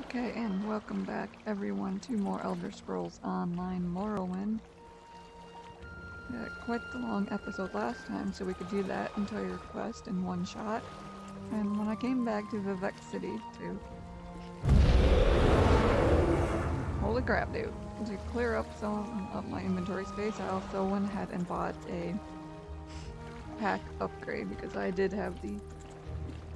Okay, and welcome back everyone to more Elder Scrolls Online Morrowind. We had quite the long episode last time, so we could do that entire quest in one shot. And when I came back to Vivec City to... Holy crap, dude. To clear up some of my inventory space, I also went ahead and bought a pack upgrade because I did have the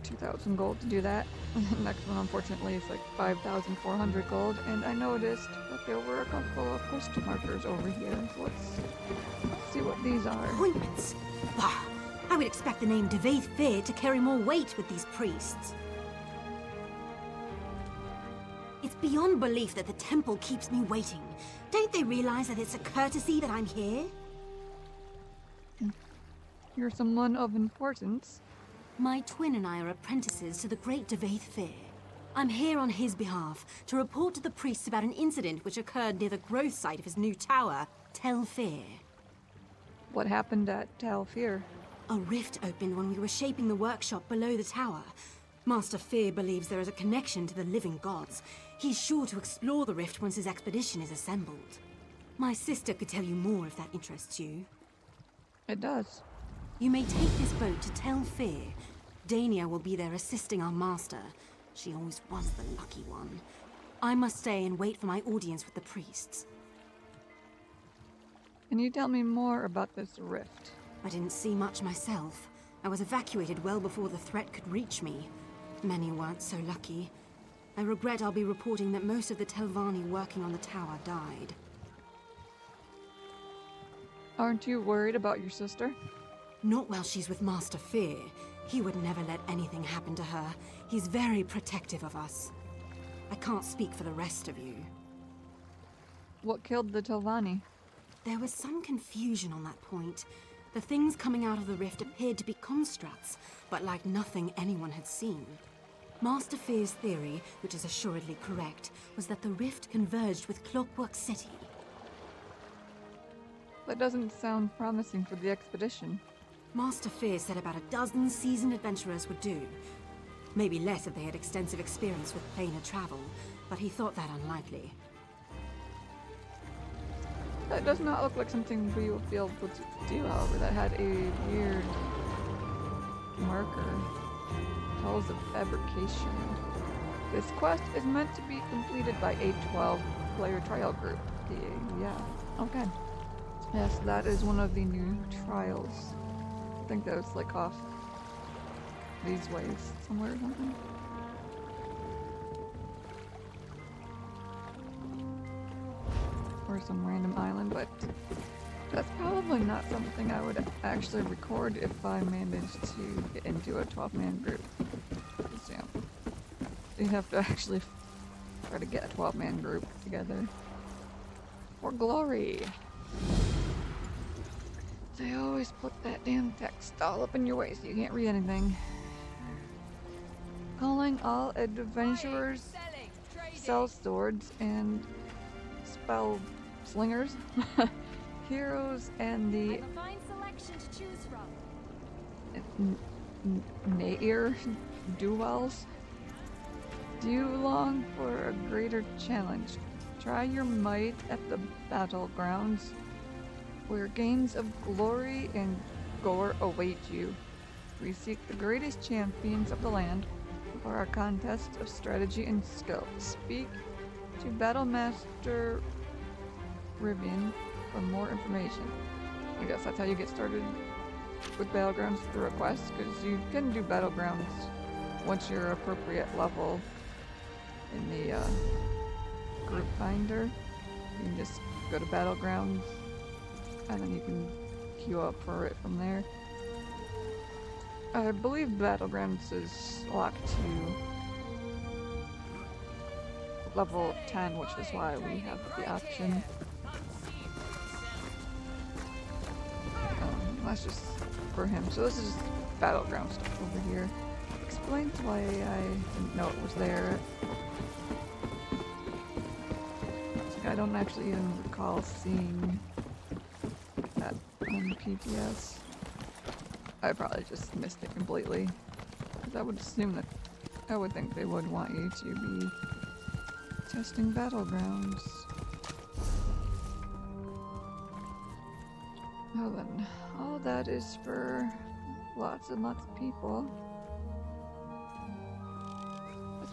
2,000 gold to do that. Next one, unfortunately, is like 5,400 gold, and I noticed that there were a couple of quest markers over here. So let's, let's see what these are. Appointments? Bah! I would expect the name Divayth Fyr to carry more weight with these priests. It's beyond belief that the temple keeps me waiting. Don't they realize that it's a courtesy that I'm here? You're someone of importance. My twin and I are apprentices to the great Divayth Fyr. I'm here on his behalf to report to the priests about an incident which occurred near the growth site of his new tower, Tel Fyr. What happened at Tel Fyr? A rift opened when we were shaping the workshop below the tower. Master Fyr believes there is a connection to the living gods. He's sure to explore the rift once his expedition is assembled. My sister could tell you more if that interests you. It does. You may take this boat to Tel Fyr. Dania will be there assisting our master. She always was the lucky one. I must stay and wait for my audience with the priests. Can you tell me more about this rift? I didn't see much myself. I was evacuated well before the threat could reach me. Many weren't so lucky. I regret I'll be reporting that most of the Telvanni working on the tower died. Aren't you worried about your sister? Not while she's with Master Fyr. He would never let anything happen to her. He's very protective of us. I can't speak for the rest of you. What killed the Telvanni? There was some confusion on that point. The things coming out of the rift appeared to be constructs, but like nothing anyone had seen. Master Fyr's theory, which is assuredly correct, was that the rift converged with Clockwork City. That doesn't sound promising for the expedition. Master Fyr said about a dozen seasoned adventurers would do. Maybe less if they had extensive experience with planar travel, but he thought that unlikely. That does not look like something we will be able to do, however. That had a weird marker. Halls of Fabrication. This quest is meant to be completed by a 12 player trial group. Yeah, okay. Yes, that is one of the new trials. I think that was like off these ways somewhere or something. Or some random island, but that's probably not something I would actually record if I managed to get into a 12 man group. So. You have to actually try to get a 12 man group together. For glory! They always put that damn text all up in your way so you can't read anything. Calling all adventurers, sell swords, and spell slingers, heroes, and the I have a fine selection to choose N- from. N- Nair duels. Do you long for a greater challenge? Try your might at the battlegrounds, where games of glory and gore await you. We seek the greatest champions of the land for our contest of strategy and skill. Speak to Battlemaster Rivian for more information. I guess that's how you get started with Battlegrounds through a quest, because you can do Battlegrounds once you're appropriate level in the uh, group finder. You can just go to Battlegrounds, and then you can queue up for it from there. I believe Battlegrounds is locked to level 10, which is why we have the option. Um, that's just for him. So this is battleground stuff over here. Explains why I didn't know it was there. I don't actually even recall seeing on PTS. I probably just missed it completely. Because I would assume that I would think they would want you to be Testing battlegrounds. Oh, then all that is for lots and lots of people.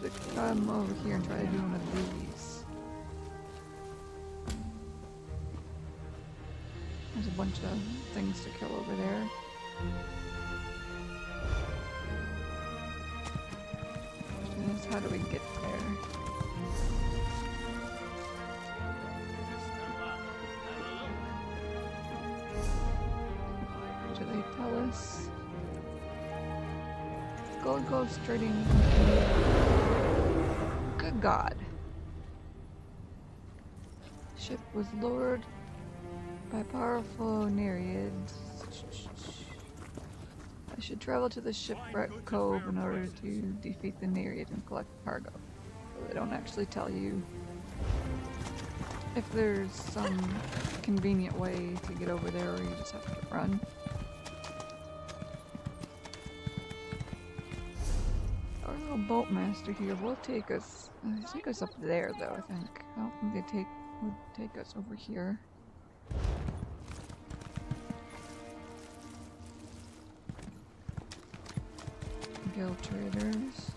Let's come over here and try to do one of these. There's a bunch of things to kill over there. How do we get there? Do they tell us? Gold Coast Trading Good God. Ship was lured by powerful Nereids. I should travel to the shipwreck cove in order to defeat the Nereid and collect cargo. So they don't actually tell you if there's some convenient way to get over there or you just have to run. Our little boatmaster here will take us. Uh, they take us up there, though. I think. I don't think they take would take us over here. Guild traders.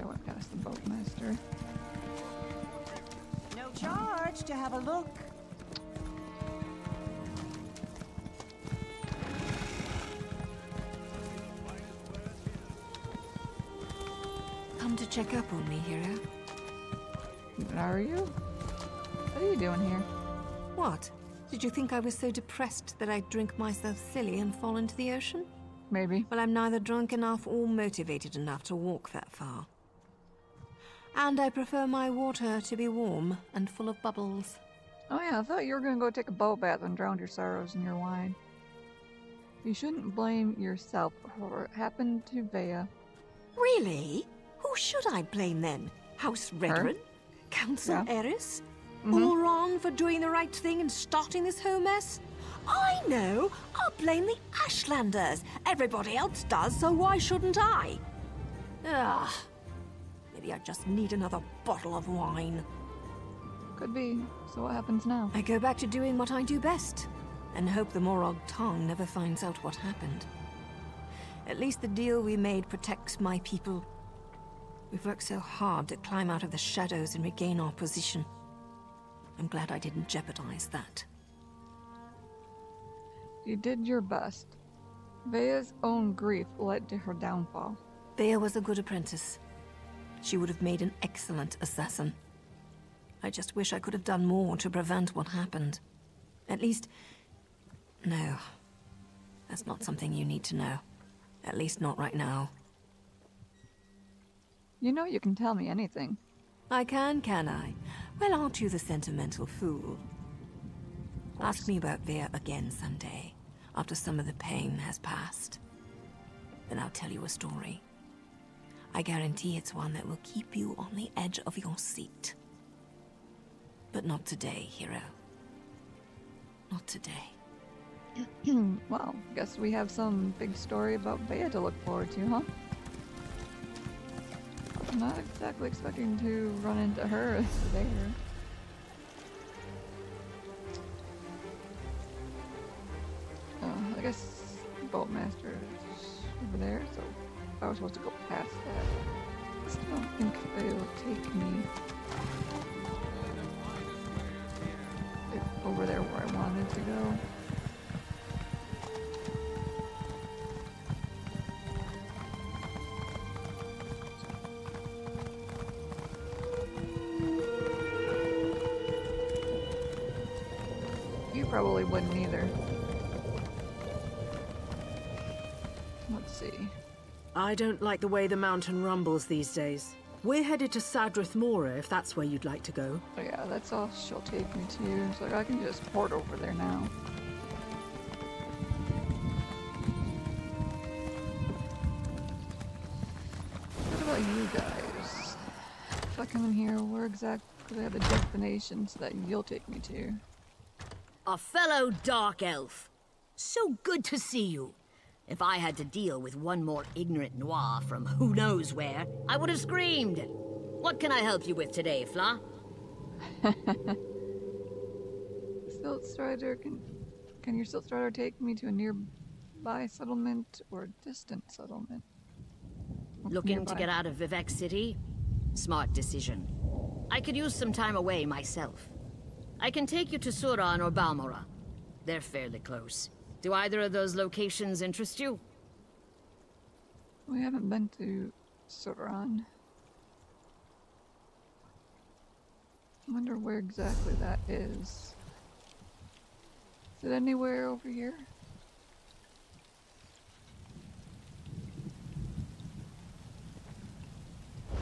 I went past the boatmaster. No charge to have a look. Come to check up on me, hero. Are you? What are you doing here? What? Did you think I was so depressed that I'd drink myself silly and fall into the ocean? Maybe. Well, I'm neither drunk enough or motivated enough to walk that far. And I prefer my water to be warm and full of bubbles. Oh yeah, I thought you were gonna go take a boat bath and drown your sorrows in your wine. You shouldn't blame yourself for what happened to Veya. Really? Who should I blame then? House Redoran? Council Yeah. Eris? Mhm. Ulron for doing the right thing and starting this whole mess? I know! I'll blame the Ashlanders. Everybody else does, so why shouldn't I? Ugh. Maybe I just need another bottle of wine. Could be. So what happens now? I go back to doing what I do best and hope the Morag Tong never finds out what happened. At least the deal we made protects my people. We've worked so hard to climb out of the shadows and regain our position. I'm glad I didn't jeopardize that. You did your best. Veya's own grief led to her downfall. Thea was a good apprentice. She would have made an excellent assassin. I just wish I could have done more to prevent what happened. At least... No. That's not something you need to know. At least not right now. You know you can tell me anything. I can, can I? Well, aren't you the sentimental fool? Ask me about Veya again someday, after some of the pain has passed. Then I'll tell you a story. I guarantee it's one that will keep you on the edge of your seat. But not today, hero. Not today. well, guess we have some big story about Veya to look forward to, huh? Not exactly expecting to run into her there. I guess Boatmaster is over there, so I was supposed to go past that. I still don't think they'll take me over there where I wanted to go. You probably wouldn't either. I don't like the way the mountain rumbles these days. We're headed to Sadrith Mora eh, if that's where you'd like to go. Oh yeah, that's all she'll take me to. So I can just port over there now. What about you guys? If I come in here, where exactly are the destinations that you'll take me to? A fellow Dark Elf. So good to see you. If I had to deal with one more ignorant n'wah from who knows where, I would have screamed. What can I help you with today, Fla? Silt Strider, can can your Silt Strider take me to a nearby settlement or a distant settlement? Or Looking to get out of Vivec City? Smart decision. I could use some time away myself. I can take you to Suran or Balmora. They're fairly close. Do either of those locations interest you? We haven't been to Suran. I wonder where exactly that is. Is it anywhere over here?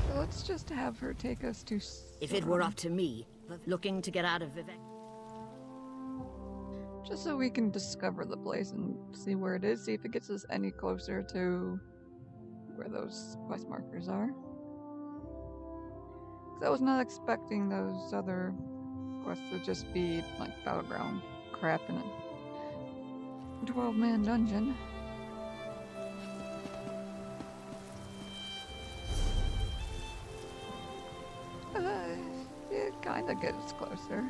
So let's just have her take us to. If it were up to me, looking to get out of Vivec. Just so we can discover the place and see where it is, see if it gets us any closer to where those quest markers are. 'Cause I was not expecting those other quests to just be like battleground crap in a 12 man dungeon. Uh, it kinda gets closer.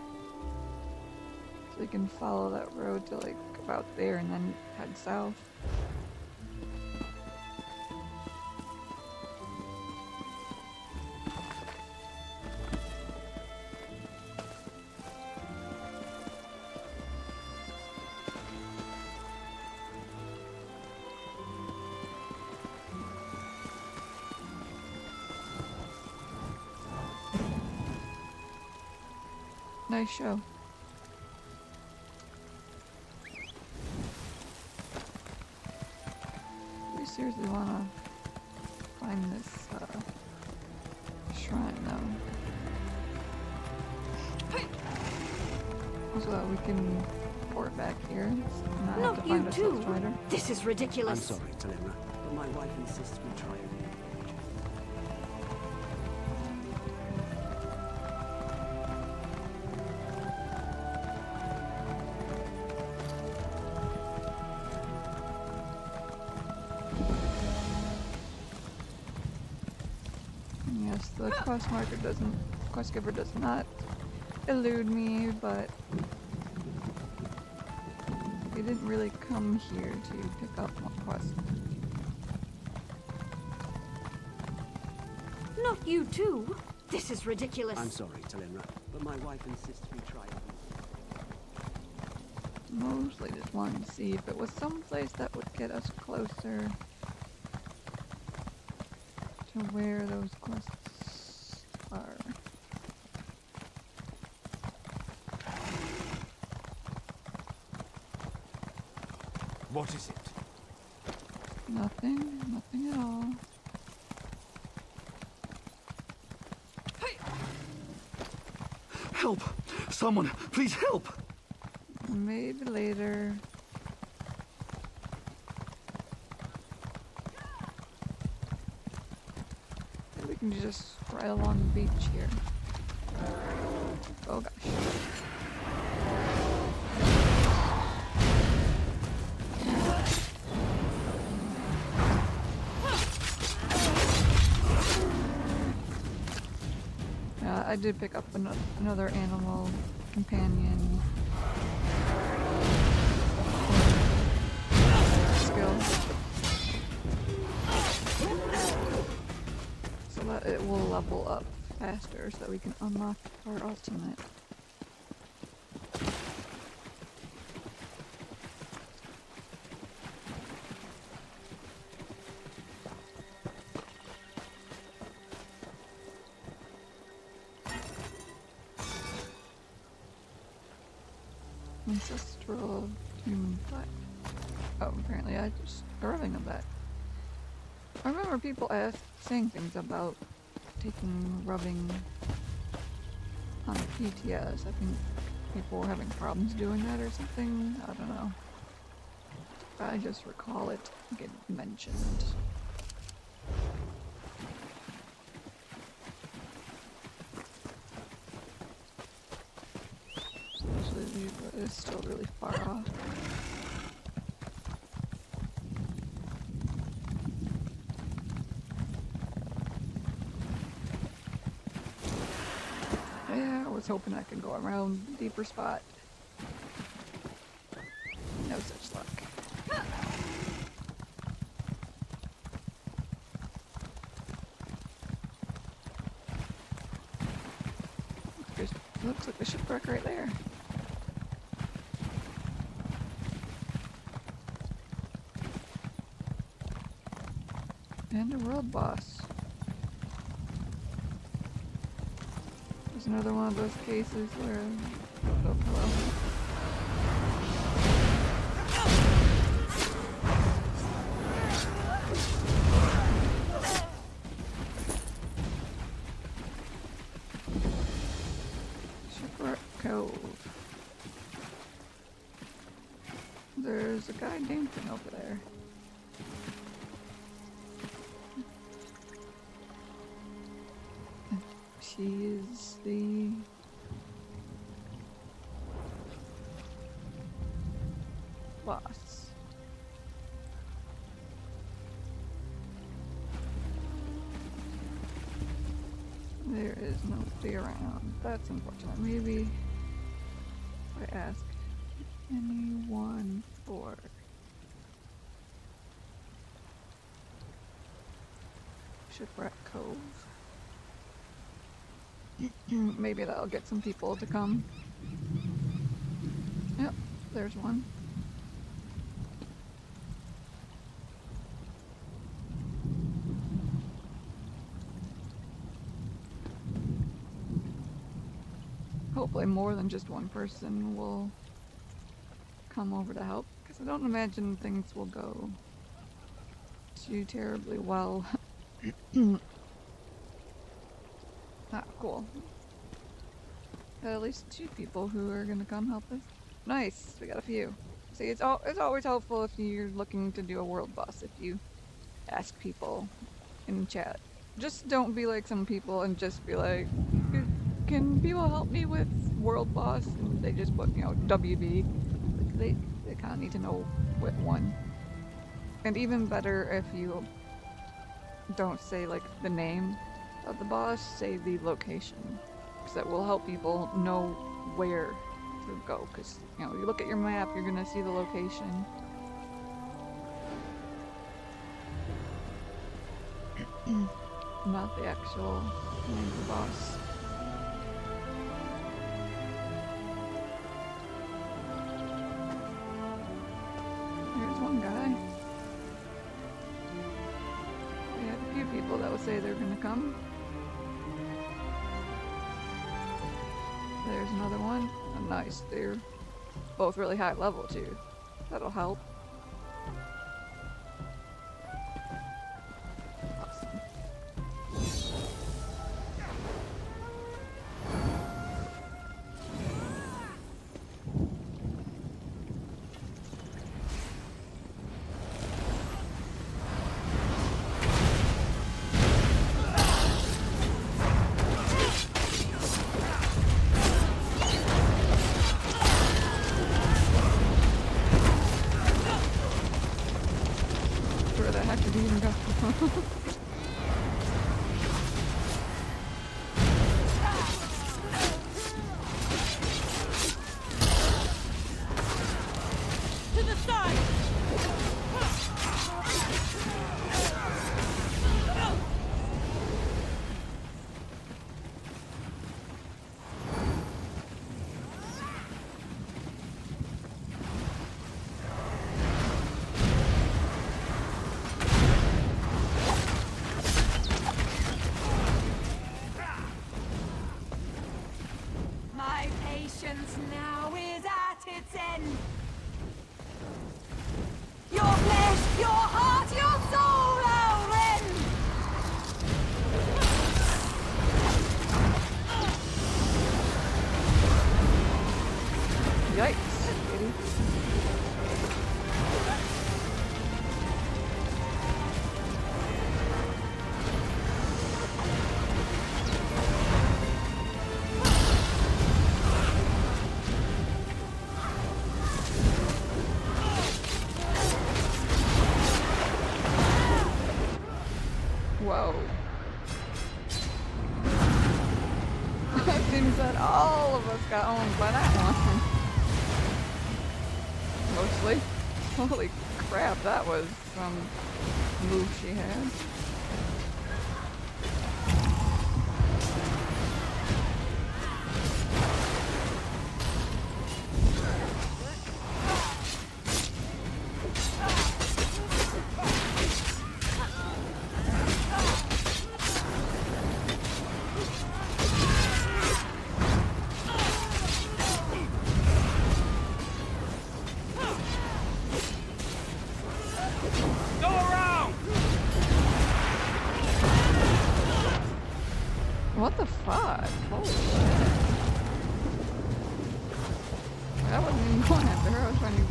We can follow that road to like about there and then head south. Nice show. Have Not to you find a Silt too. Strider. This is ridiculous. I'm ridiculous. sorry, Telemra, but my wife insists we try again. Yes, the quest marker doesn't, quest giver does not elude me, but we didn't really come here to pick up more quests. Not you too. This is ridiculous. I'm sorry, Telemra, but my wife insists we try again. Mostly just wanted to see if it was someplace that would get us closer to where those quests are. What is it? Nothing, nothing at all. Help! Someone, please help! Maybe later. Maybe we can just ride along the beach here. Oh gosh. Yeah, I did pick up ano- another animal companion. So that it will level up faster so that we can unlock our ultimate. Ancestral tomb plaque. Oh, apparently I just arriving of that. I remember people ask, saying things about taking rubbing on PTS. I think people were having problems doing that or something. I don't know. I just recall it getting mentioned. still really far off. Yeah, I was hoping I could go around deeper spot. And a world boss. There's another one of those cases where. Oh, hello. Around. That's unfortunate. Maybe I ask anyone for Shipwreck Cove. Maybe that'll get some people to come. Yep, there's one. Hopefully more than just one person will come over to help, because I don't imagine things will go too terribly well. Ah, cool. Got at least two people who are gonna come help us. Nice, we got a few. See, it's al- it's always helpful if you're looking to do a world boss if you ask people in chat. Just don't be like some people and just be like, "Can people help me with world boss?" They just put you know WB. They they kind of need to know what one. And even better if you don't say like the name of the boss, say the location. Because that will help people know where to go. Because, you know, you look at your map, you're going to see the location. Not the actual name of the boss. Gonna come. There's another one. Oh, nice. They're both really high level too. That'll help.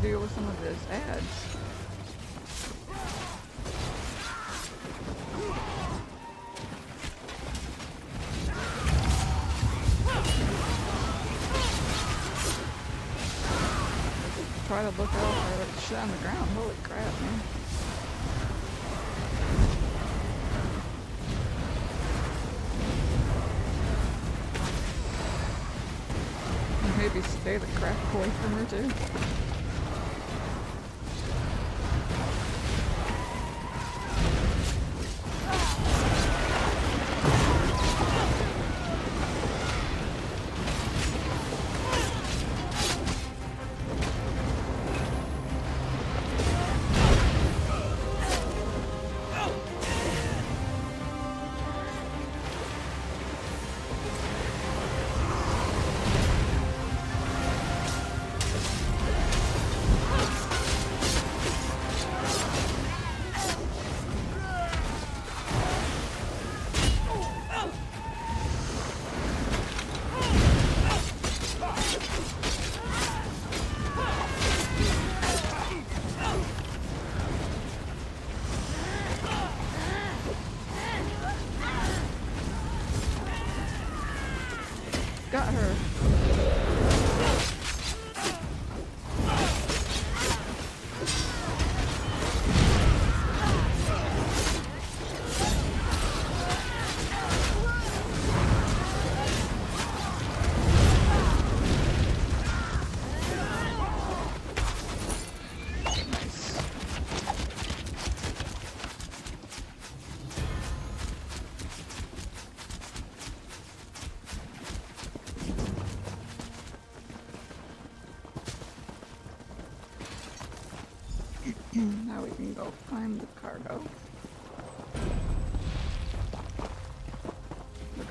Deal with some of his ads. Try to look out for that shit on the ground. Holy crap, man. Maybe stay the crap away from her too.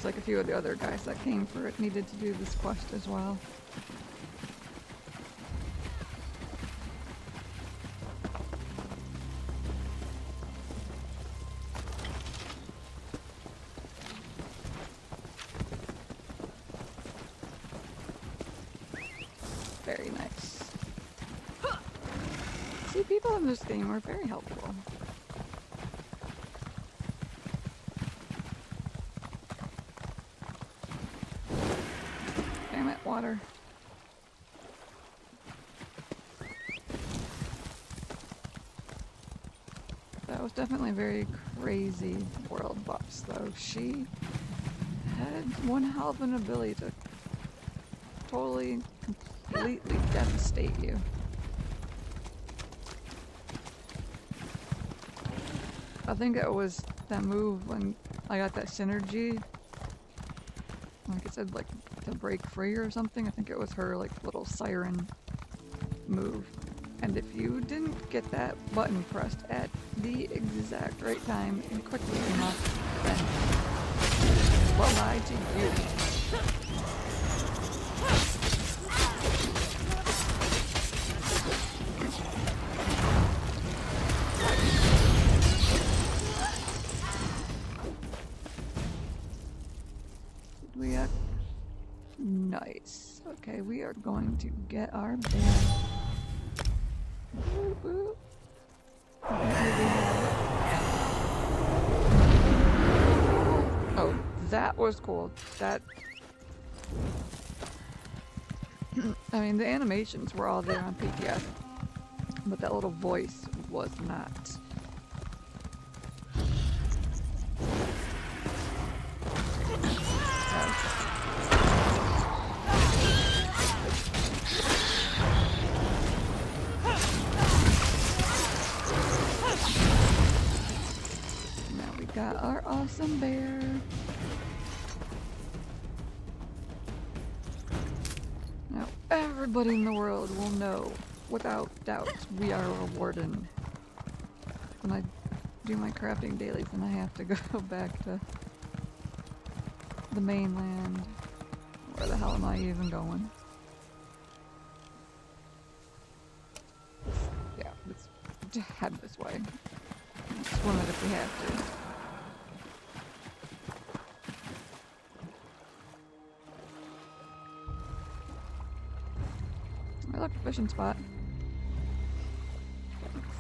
Like a few of the other guys that came for it needed to do this quest as well. Was definitely a very crazy world boss, though. She had one hell of an ability to totally, completely devastate you. I think it was that move when I got that synergy. Like I said, like to break free or something. I think it was her like little siren move. And if you didn't get that button pressed at the exact right time and quickly enough, then well I to you. We. Nice. Okay, we are going to get our band. That was cool. That... I mean, the animations were all there on PTS, but that little voice was not. Everybody in the world will know, without doubt, we are a warden. When I do my crafting dailies, and I have to go back to the mainland. Where the hell am I even going? Yeah, let's head this way. Swim it if we have to. Spot.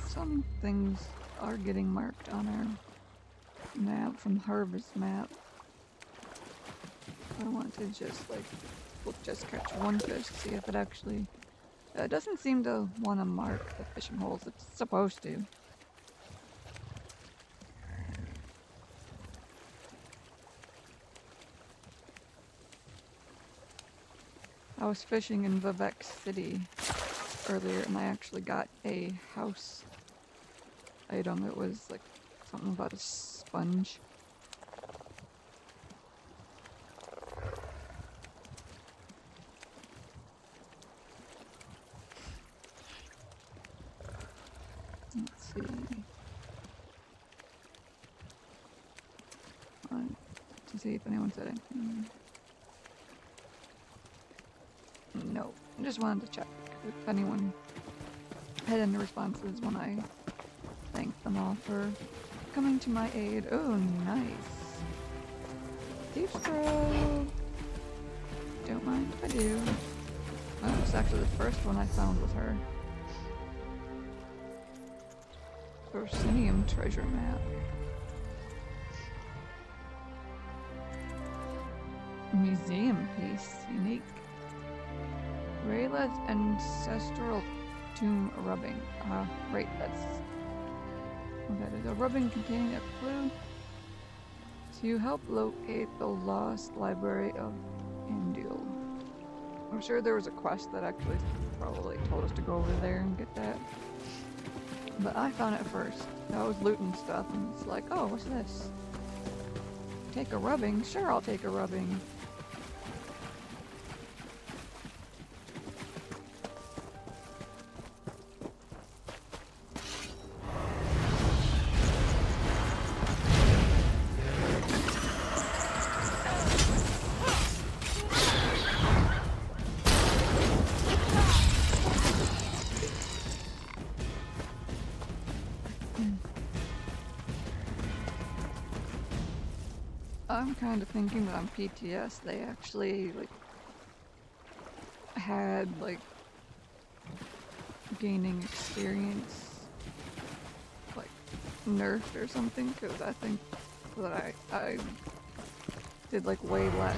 Some things are getting marked on our map from Harvest map. I want to just like, we'll just catch one fish, see if it actually. Uh, it doesn't seem to want to mark the fishing holes. It's supposed to. I was fishing in Vivec City earlier and I actually got a house item. It was like something about a sponge. Let's see. To see if anyone said anything. No, I just wanted to check if anyone had any responses when I thanked them all for coming to my aid. Oh, nice. Throw. Don't mind if I do. Oh, it's actually the first one I found with her. Orsinium treasure map. Museum piece. Unique. Rayla's ancestral tomb rubbing. Ah, right, that's that is. A rubbing containing a clue to help locate the lost library of Andil. I'm sure there was a quest that actually probably told us to go over there and get that. But I found it first. I was looting stuff and it's like, oh, what's this? Take a rubbing? Sure, I'll take a rubbing. Kind of thinking that on PTS they actually like had like gaining experience like nerfed or something because I think that I I did like way less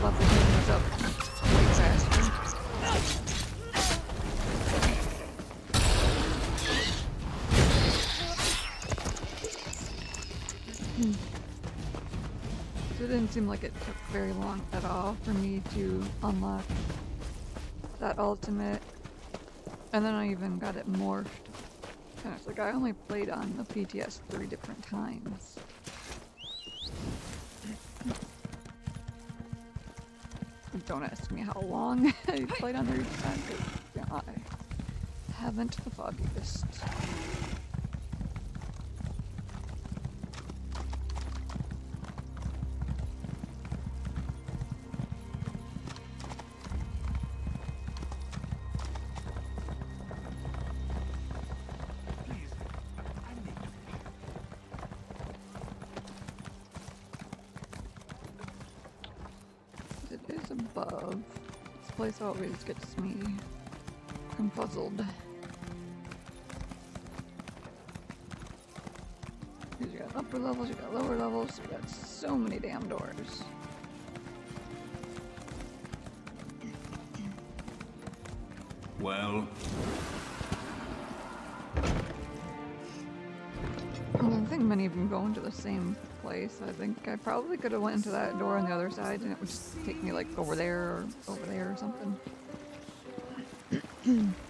things up way faster. It didn't seem like it took very long at all for me to unlock that ultimate. And then I even got it morphed. And it's like I only played on the PTS three different times. Don't ask me how long I played on there each time, because I haven't the foggiest. Place always gets me confuzzled. 'Cause You got upper levels, you got lower levels, you got so many damn doors. Well, I don't think many of them go into the same place. I think I probably could have went into that door on the other side and it would just take me like over there or over there or something.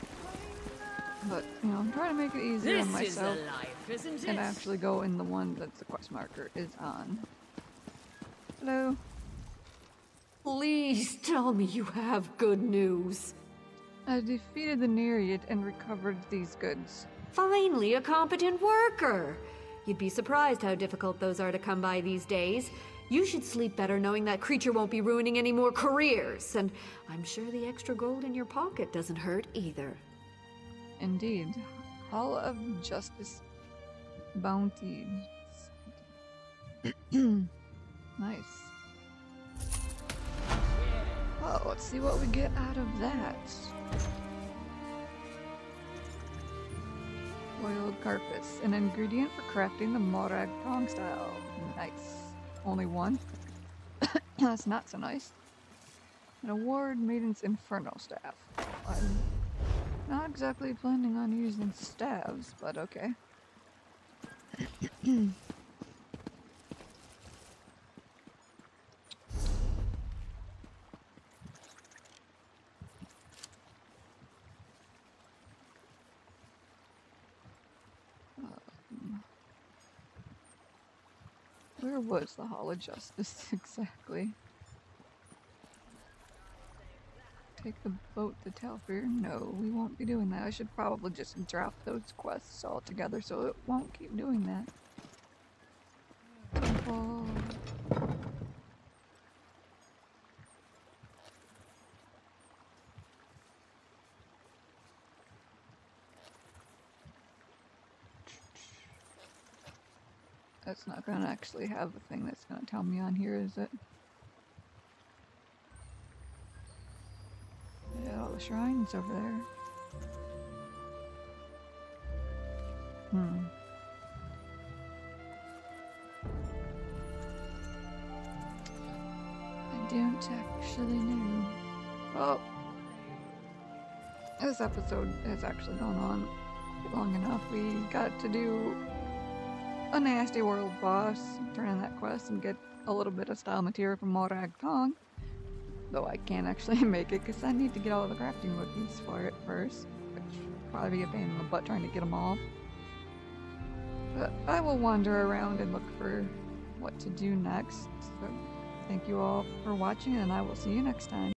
But, you know, I'm trying to make it easier on This is myself life, and actually go in the one that the quest marker is on. Hello. Please tell me you have good news. I defeated the Nereid and recovered these goods. Finally, a competent worker. You'd be surprised how difficult those are to come by these days. You should sleep better knowing that creature won't be ruining any more careers, and I'm sure the extra gold in your pocket doesn't hurt either. Indeed. Hall of Justice Bounty. nice. Well, let's see what we get out of that. Boiled Carapace, an ingredient for crafting the Morag Tong style. Nice. Only one? That's not so nice. An award Maiden's Inferno staff. I'm not exactly planning on using staves, but okay. Um, Was the Hall of Justice exactly? Take the boat to Tel Fyr? No, we won't be doing that. I should probably just drop those quests altogether so it won't keep doing that. Temple. That's not gonna actually have a thing that's gonna tell me on here, is it? Yeah, all the shrines over there. Hmm. I don't actually know. Oh. This episode has actually gone on long enough. We got to do a nasty world boss, turn in that quest, and get a little bit of style material from Morag Tong. Though I can't actually make it because I need to get all the crafting wikis for it first, which probably be a pain in the butt trying to get them all. But I will wander around and look for what to do next. So thank you all for watching, and I will see you next time.